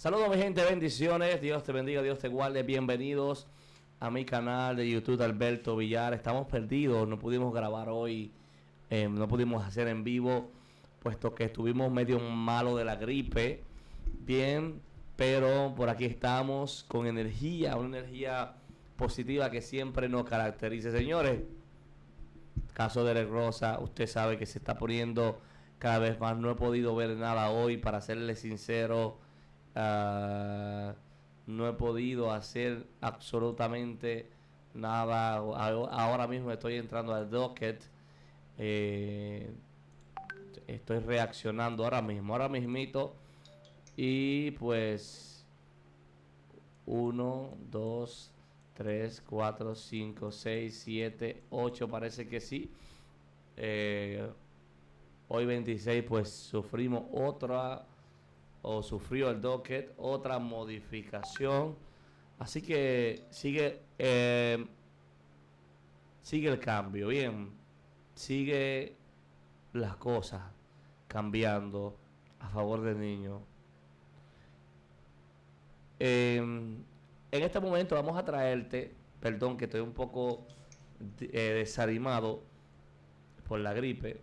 Saludos mi gente, bendiciones, Dios te bendiga, Dios te guarde, bienvenidos a mi canal de YouTube Alberto Villar. Estamos perdidos, no pudimos grabar hoy, eh, no pudimos hacer en vivo, puesto que estuvimos medio malo de la gripe. Bien, pero por aquí estamos con energía, una energía positiva que siempre nos caracteriza. Señores, caso de Rosa, usted sabe que se está poniendo cada vez más. No he podido ver nada hoy, para serle sincero Ah, no he podido hacer absolutamente nada. Ahora mismo estoy entrando al docket. Eh, estoy reaccionando ahora mismo, ahora mismito. Y pues 1, 2, 3, 4, 5, 6, 7, 8 parece que sí. Eh, hoy 26 pues sufrimos otra o sufrió el docket otra modificación. Así que sigue, eh, sigue el cambio, bien, sigue las cosas cambiando a favor del niño. Em, en este momento vamos a traerte, perdón que estoy un poco eh, desanimado por la gripe,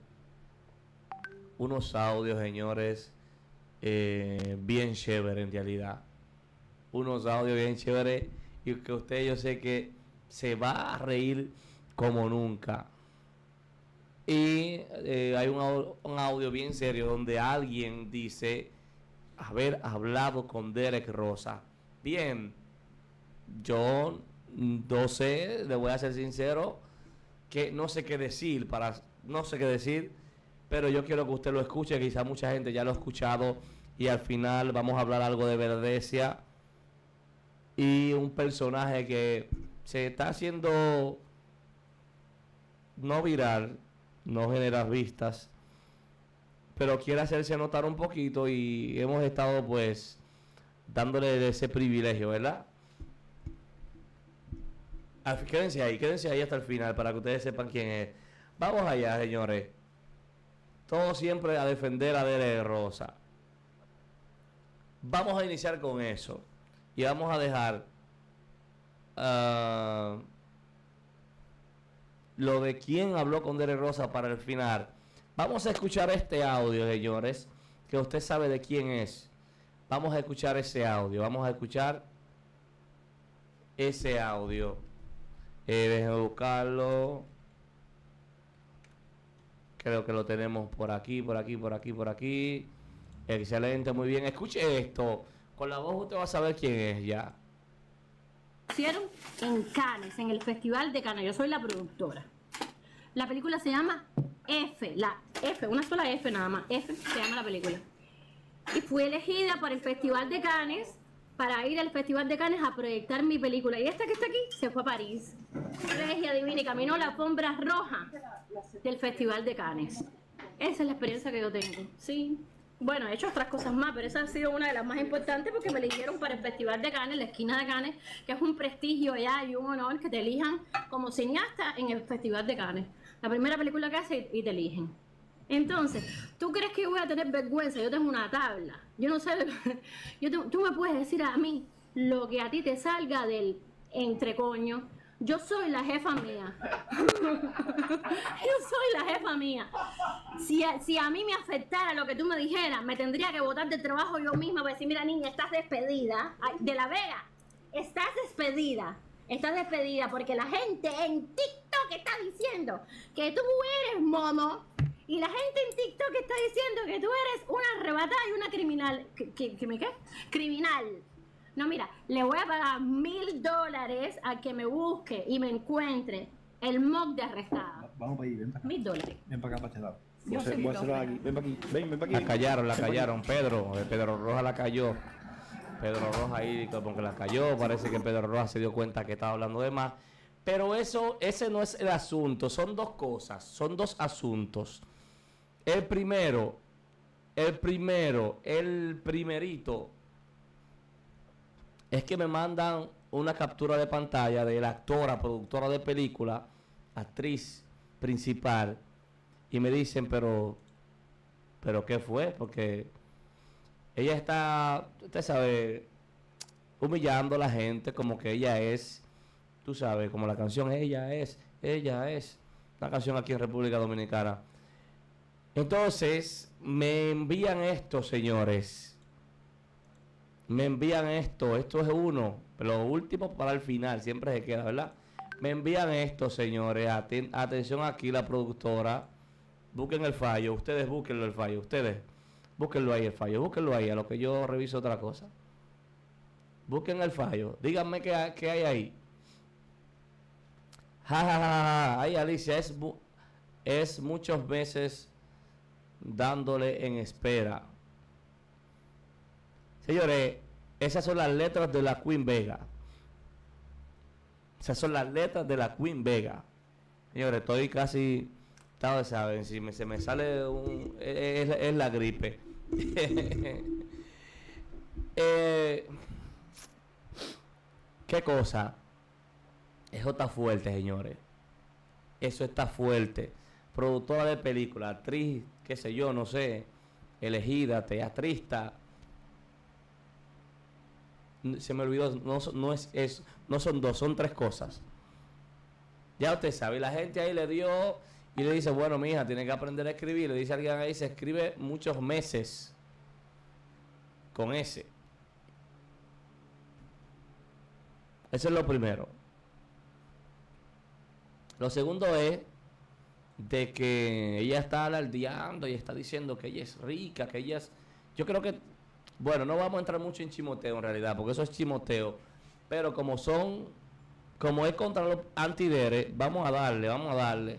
unos audios, señores, eh, bien chévere en realidad. Unos audios bien chévere y que usted yo sé que se va a reír como nunca. Y eh, hay un, un, audio bien serio donde alguien dice haber hablado con Derek Rosa. Bien, yo no sé, le voy a ser sincero, que no sé qué decir, para, no sé qué decir pero yo quiero que usted lo escuche, quizá mucha gente ya lo ha escuchado y al final vamos a hablar algo de Verdecia y un personaje que se está haciendo no viral, no generar vistas, pero quiere hacerse notar un poquito y hemos estado pues dándole ese privilegio, ¿verdad? Quédense ahí, quédense ahí hasta el final para que ustedes sepan quién es. Vamos allá, señores todo siempre a defender a Dere Rosa. Vamos a iniciar con eso. Y vamos a dejar uh, lo de quién habló con Dere Rosa para el final. Vamos a escuchar este audio, señores, que usted sabe de quién es. Vamos a escuchar ese audio. Vamos a escuchar ese audio. Eh, déjenme buscarlo. Creo que lo tenemos por aquí, por aquí, por aquí, por aquí. Excelente, muy bien. Escuche esto. Con la voz usted va a saber quién es ya. Hicieron en Cannes, en el Festival de Cannes. Yo soy la productora. La película se llama F, la F, una sola F nada más. F se llama la película. Y fui elegida para el Festival de Cannes para ir al Festival de Cannes a proyectar mi película. Y esta que está aquí se fue a París. Regia Divina y caminó la alfombra roja del Festival de Cannes. Esa es la experiencia que yo tengo. Sí. Bueno, he hecho otras cosas más, pero esa ha sido una de las más importantes porque me eligieron para el Festival de Cannes, la esquina de Cannes, que es un prestigio allá y un honor que te elijan como cineasta en el Festival de Cannes. La primera película que haces y te eligen. Entonces, ¿tú crees que voy a tener vergüenza? Yo tengo una tabla. Yo no sé. Yo tú me puedes decir a mí lo que a ti te salga del entrecoño. Yo soy la jefa mía. yo soy la jefa mía. Si a, si a mí me afectara lo que tú me dijeras, me tendría que botar del trabajo yo misma para decir, mira niña, estás despedida. de la Vega, estás despedida. Estás despedida porque la gente en TikTok está diciendo que tú eres mono y la gente en TikTok está diciendo que tú eres una arrebatada y una criminal. ¿Qué, me qué? Criminal. No, mira, le voy a pagar mil dólares a que me busque y me encuentre el mock de arrestada. Vamos para ahí, ven para acá. Mil dólares. Ven para acá, para este lado. Yo sé voy a hacerlo aquí. Ven para aquí. Ven, ven para aquí. La callaron, la callaron. Pedro, eh, Pedro Roja la cayó. Pedro Roja ahí, como que la cayó. Parece que Pedro Roja se dio cuenta que estaba hablando de más. Pero eso, ese no es el asunto. Son dos cosas, son dos asuntos. El primero, el primero, el primerito, es que me mandan una captura de pantalla de la actora, productora de película, actriz principal, y me dicen, pero, pero ¿qué fue? Porque ella está, usted sabe, humillando a la gente como que ella es, tú sabes, como la canción Ella es, ella es, una canción aquí en República Dominicana. Entonces, me envían esto, señores. Me envían esto, esto es uno, lo último para el final, siempre se queda, ¿verdad? Me envían esto, señores. Aten- atención aquí, la productora. Busquen el fallo, ustedes búsquenlo el fallo, ustedes. Búsquenlo ahí el fallo, búsquenlo ahí, a lo que yo reviso otra cosa. Busquen el fallo, díganme qué, hay- qué hay ahí. Ja, ja, ja, ja. Ay, Alicia, es, es muchos meses dándole en espera. Señores, esas son las letras de la Queen Vega. Esas son las letras de la Queen Vega. Señores, estoy casi, ustedes saben, si me- se me sale un, es, la gripe. Eh, ¿Qué cosa? Eso está fuerte, señores. Eso está fuerte. Productora de película, actriz, qué sé yo, no sé, elegida, teatrista. Se me olvidó, no, no es, no son dos, son tres cosas. Ya usted sabe, la gente ahí le dio y le dice, bueno, mi hija, tiene que aprender a escribir. Le dice alguien ahí, se escribe muchos meses con ese. Eso es lo primero. Lo segundo es de que ella está alardeando y está diciendo que ella es rica, que ella es... Yo creo que... Bueno, no vamos a entrar mucho en chimoteo en realidad, porque eso es chimoteo. Pero como son... Como es contra los antideres, vamos a darle, vamos a darle.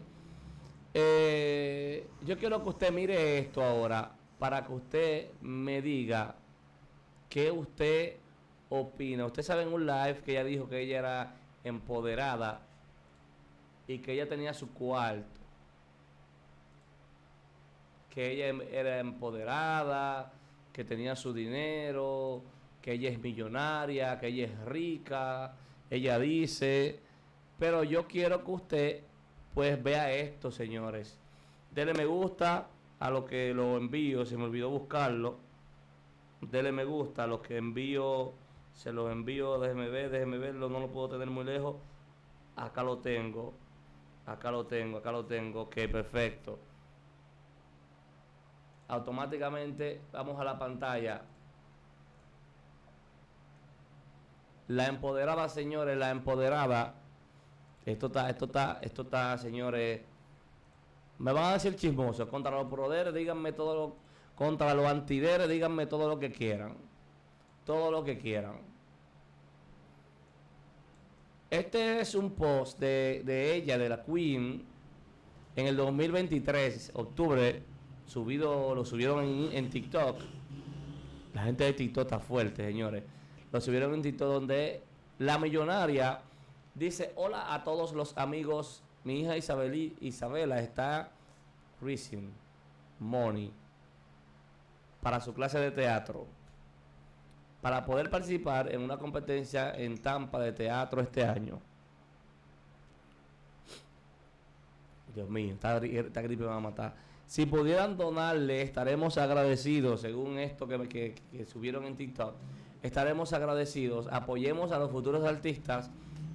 Eh, yo quiero que usted mire esto ahora para que usted me diga qué usted opina. Usted sabe en un live que ella dijo que ella era empoderada y que ella tenía su cuarto. Que ella em- era empoderada, que tenía su dinero, que ella es millonaria, que ella es rica. Ella dice, pero yo quiero que usted pues vea esto, señores. Dele me gusta a lo que lo envío, se me olvidó buscarlo. Dele me gusta a lo que envío, se lo envío, déjeme ver, déjeme verlo, no lo puedo tener muy lejos. Acá lo tengo, acá lo tengo, acá lo tengo, ok, perfecto. Automáticamente vamos a la pantalla. La empoderada, señores, la empoderada. Esto está, esto está, esto está, señores. Me van a decir chismoso. Contra los poderes, díganme todo lo. Contra los antideres, díganme todo lo que quieran. Todo lo que quieran. Este es un post de, de ella, de la Queen, en el 2023, octubre, subido, lo subieron en, TikTok. La gente de TikTok está fuerte, señores. Lo subieron en TikTok donde la millonaria dice, hola a todos los amigos, mi hija Isabeli, Isabela está raising money para su clase de teatro para poder participar en una competencia en Tampa de teatro este año. Dios mío, esta gripe me va a matar. Si pudieran donarle, estaremos agradecidos, según esto que, que- que subieron en TikTok. Estaremos agradecidos. Apoyemos a los futuros artistas.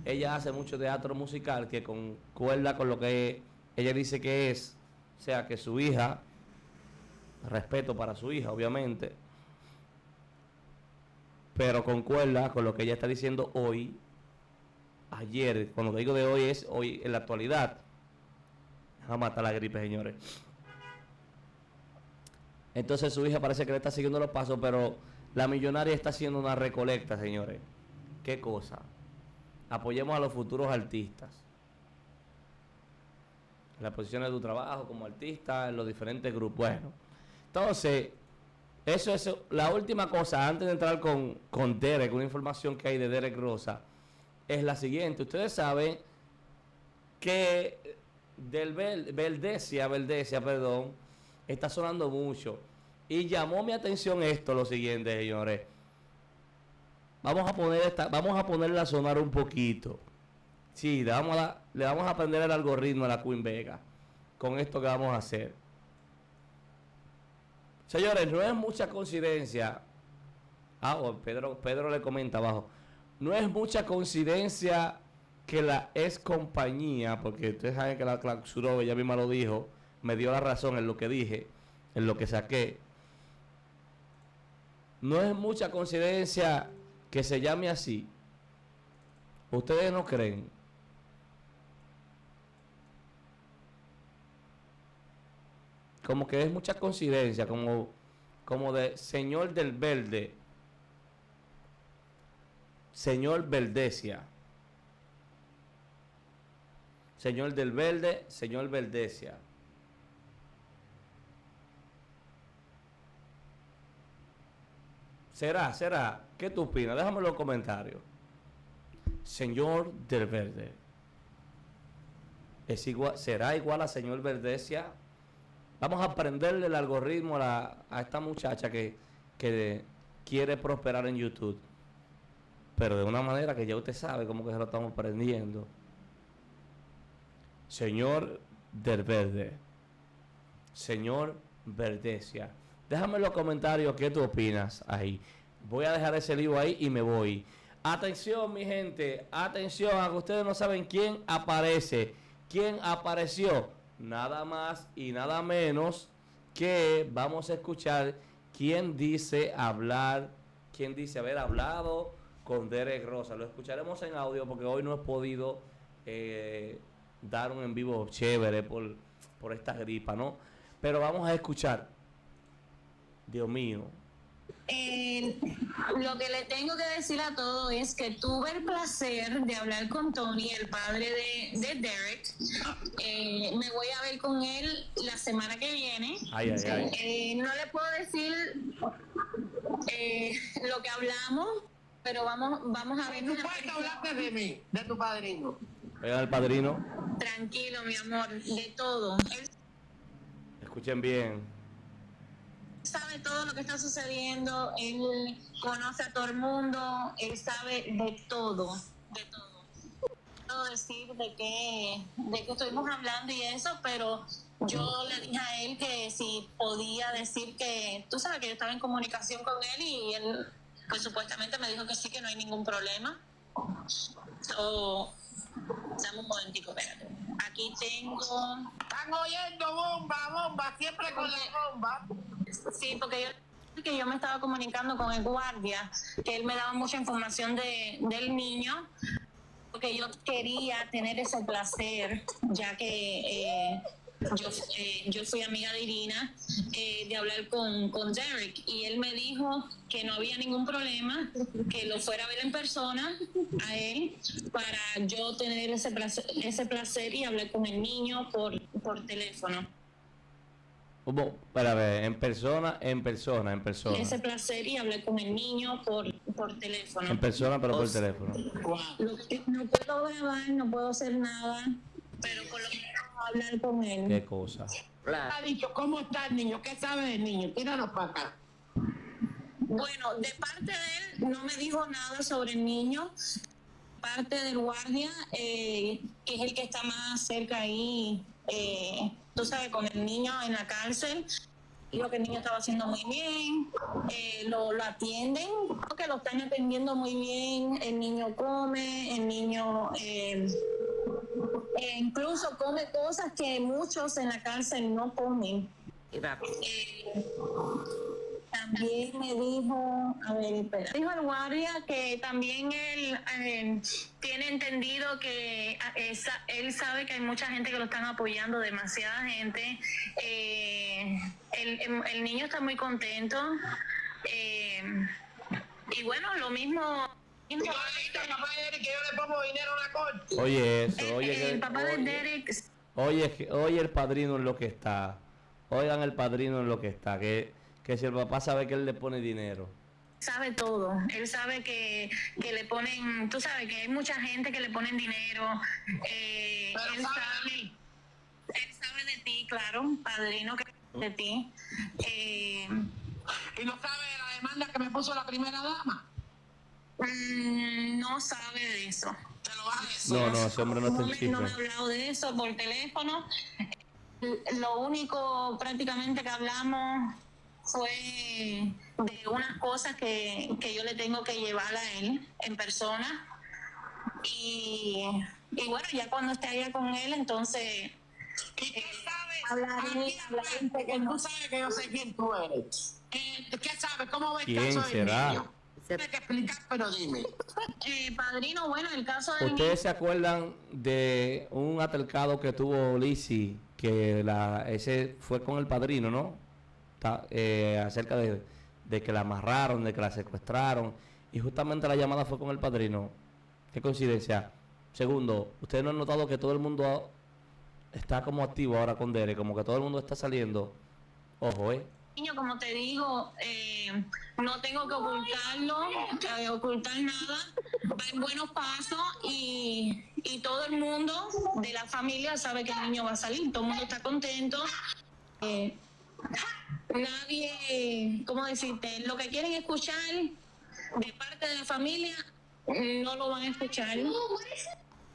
Ella hace mucho teatro musical que concuerda con lo que ella dice que es. O sea, que su hija, respeto para su hija, obviamente, pero concuerda con lo que ella está diciendo hoy, ayer, cuando digo de hoy es hoy en la actualidad. A matar la gripe, señores. Entonces su hija parece que le está siguiendo los pasos, pero la millonaria está haciendo una recolecta, señores. ¿Qué cosa? Apoyemos a los futuros artistas. En las posiciones de tu trabajo como artista, en los diferentes grupos. Bueno, entonces, eso es la última cosa, antes de entrar con, con Derek, una información que hay de Derek Rosa, es la siguiente. Ustedes saben que del Veldecia, perdón, está sonando mucho. Y llamó mi atención esto, lo siguiente, señores. Vamos a poner esta, vamos a ponerla a sonar un poquito. Sí, le vamos a, le vamos a aprender el algoritmo a la Queen Vega con esto que vamos a hacer. Señores, no es mucha coincidencia Ah, o Pedro, Pedro le comenta abajo. No es mucha coincidencia que la ex compañía, porque ustedes saben que la clausuró, ella misma lo dijo, me dio la razón en lo que dije, en lo que saqué. No es mucha coincidencia que se llame así. ¿Ustedes no creen? Como que es mucha coincidencia, como, como de señor del verde, señor Verdesia. Señor del verde, señor Verdesia. ¿Será? ¿Será? ¿Qué tú opinas? Déjame los comentarios. Señor del Verde. ¿Es igual, ¿Será igual a señor Verdesia? Vamos a aprenderle el algoritmo a, esta muchacha que, quiere prosperar en YouTube. Pero de una manera que ya usted sabe cómo que se lo estamos aprendiendo. Señor del Verde. Señor Verdesia. Déjame en los comentarios qué tú opinas ahí. Voy a dejar ese libro ahí y me voy. Atención, mi gente. Atención, a que ustedes no saben quién aparece. ¿Quién apareció? Nada más y nada menos que vamos a escuchar quién dice hablar, quién dice haber hablado con Derek Rosa. Lo escucharemos en audio porque hoy no he podido eh, dar un en vivo chévere por, por esta gripa, ¿no? Pero vamos a escuchar. Dios mío. Eh, lo que le tengo que decir a todo es que tuve el placer de hablar con Tony, el padre de, de Derek. Eh, me voy a ver con él la semana que viene. Ay, ay, ay. Eh, no le puedo decir eh, lo que hablamos, pero vamos, vamos a ver. Tú puedes hablarte de mí, de tu padrino. Al padrino. Tranquilo, mi amor, de todo. Escuchen bien. Sabe todo lo que está sucediendo, él conoce a todo el mundo, él sabe de todo, de todo. Puedo decir de qué, de qué estuvimos hablando y eso, pero yo le dije a él que si podía decir que, tú sabes que yo estaba en comunicación con él y él, pues supuestamente me dijo que sí, que no hay ningún problema. So, dame un momentico, espérate. Aquí tengo... Están oyendo bomba, bomba, siempre con la bomba. Sí, porque yo, que yo me estaba comunicando con el guardia, que él me daba mucha información de, del niño, porque yo quería tener ese placer, ya que eh, yo, eh, yo fui amiga de Irina, eh, de hablar con, con Derek, y él me dijo que no había ningún problema, que lo fuera a ver en persona a él, para yo tener ese placer, ese placer y hablar con el niño por, por teléfono. Hubo, espera, a ver, en persona, en persona, en persona. ese placer y hablar con el niño por, por teléfono. En persona, pero por teléfono. Lo que- no puedo grabar, no puedo hacer nada, pero por lo menos hablar con él. Qué cosa. Ha dicho, ¿cómo está el niño? ¿Qué sabe del niño? Tíranos para acá. Bueno, de parte de él no me dijo nada sobre el niño. Parte del guardia, eh, que es el que está más cerca ahí, eh, tú sabes, con el niño en la cárcel. Dijo que el niño estaba haciendo muy bien, eh, lo, lo atienden, creo que lo están atendiendo muy bien, el niño come, el niño eh, eh, incluso come cosas que muchos en la cárcel no comen. También me dijo, a ver, espera. Dijo el guardia que también él eh, tiene entendido que ah, eh, sa- él sabe que hay mucha gente que lo están apoyando, demasiada gente. Eh, el, el- el niño está muy contento. Eh, y bueno, lo mismo. Oye eso, El, oye, el que- papá de oye, Derek oye, que- oye el padrino en lo que está. Oigan el padrino en lo que está. Que, que si el papá sabe que él le pone dinero. sabe todo. Él sabe que, que le ponen, tú sabes que hay mucha gente que le ponen dinero. Eh, Pero él sabe de sabe, mí. él sabe de ti, claro, padrino que de ti. Eh, Y no sabe de la demanda que me puso la primera dama. mm, no sabe de eso. Te lo vas a decir. No, no, ese hombre no está No en me, no me ha hablado de eso por teléfono. Lo único prácticamente que hablamos fue de unas cosas que, que yo le tengo que llevar a él en persona. Y, y bueno, ya cuando esté allá con él, entonces ¿Y qué sabes? hablaré, Aquí, hablaré que tú sabes que yo sé quién tú eres. Eh, ¿Qué sabes? ¿Cómo ves el ¿Quién caso del será? niño? Tienes que explicar, pero dime. Eh, padrino, bueno, el caso del ¿Ustedes se acuerdan de un altercado que tuvo Lizzie? Que la, ese fue con el padrino, ¿no? Eh, acerca de, de que la amarraron, de que la secuestraron. Y justamente la llamada fue con el padrino. Qué coincidencia. Segundo, ¿ustedes no han notado que todo el mundo está como activo ahora con Dere? Como que todo el mundo está saliendo. Ojo, ¿eh? como te digo, eh, no tengo que ocultarlo, eh, ocultar nada, va en buenos pasos y, y todo el mundo de la familia sabe que el niño va a salir, todo el mundo está contento. Eh, nadie, ¿cómo decirte? Lo que quieren escuchar de parte de la familia no lo van a escuchar.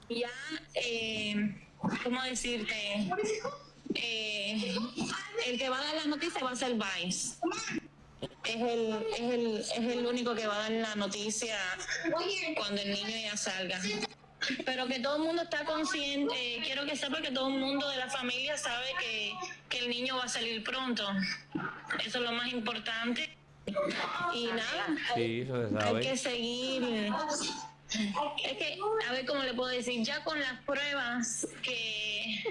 Ya, eh, ¿cómo decirte? Eh, el que va a dar la noticia va a ser Vice. Es el, es, el, es el único que va a dar la noticia cuando el niño ya salga. Pero que todo el mundo está consciente, quiero que sepa que todo el mundo de la familia sabe que, que el niño va a salir pronto. Eso es lo más importante. Y nada, Sí, hay que seguir. Es que, a ver cómo le puedo decir, ya con las pruebas que.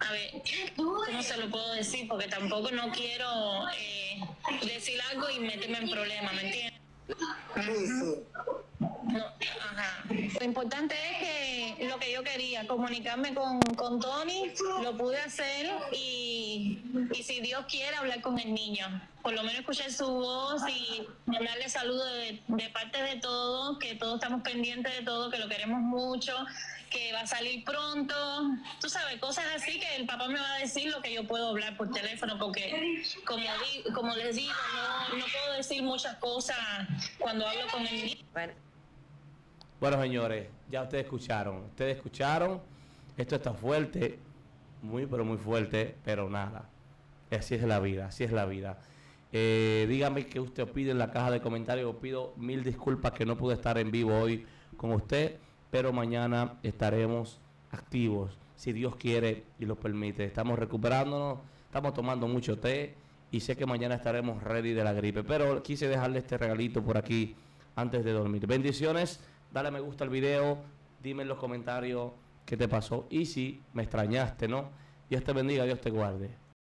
A ver, ¿cómo se lo puedo decir? Porque tampoco no quiero eh, decir algo y meterme en problemas, ¿me entiendes? Lo importante es que lo que yo quería, comunicarme con, con Tony, lo pude hacer y, y si Dios quiere hablar con el niño, por lo menos escuchar su voz y mandarle saludos de, de parte de todos, que todos estamos pendientes de todo, que lo queremos mucho, que va a salir pronto, tú sabes, cosas así que el papá me va a decir lo que yo puedo hablar por teléfono, porque como, di- como les digo, no, no puedo decir muchas cosas cuando hablo con el niño. Bueno, Bueno, señores, ya ustedes escucharon. Ustedes escucharon. Esto está fuerte. Muy, pero muy fuerte. Pero nada. Así es la vida. Así es la vida. Eh, dígame qué usted opina en la caja de comentarios. Pido mil disculpas que no pude estar en vivo hoy con usted. Pero mañana estaremos activos. Si Dios quiere y lo permite. Estamos recuperándonos. Estamos tomando mucho té. Y sé que mañana estaremos ready de la gripe. Pero quise dejarle este regalito por aquí antes de dormir. Bendiciones, dale me gusta al video, dime en los comentarios qué te pasó y si me extrañaste, ¿no? Dios te bendiga, Dios te guarde.